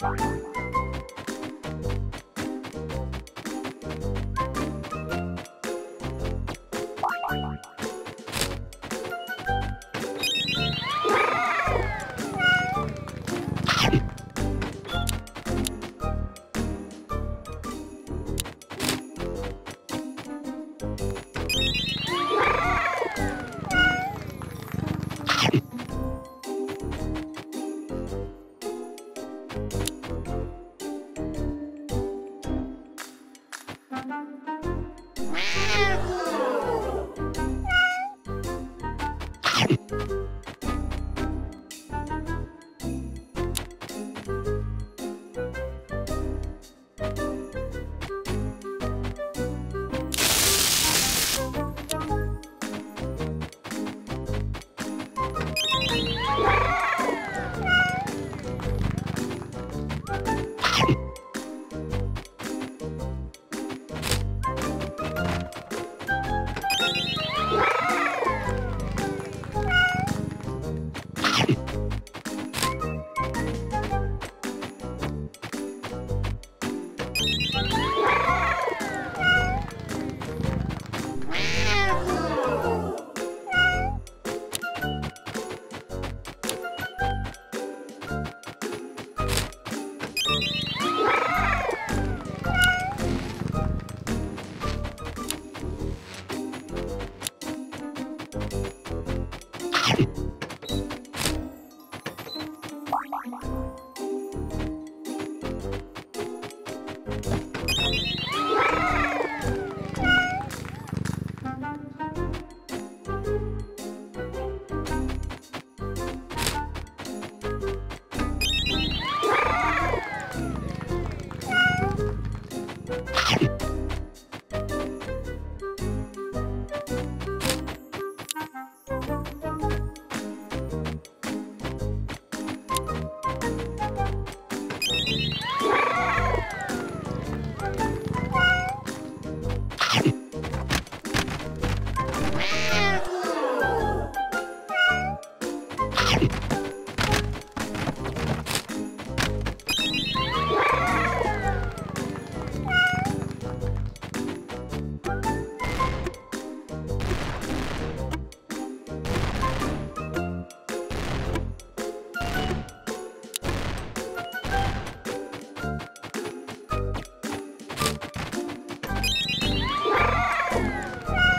you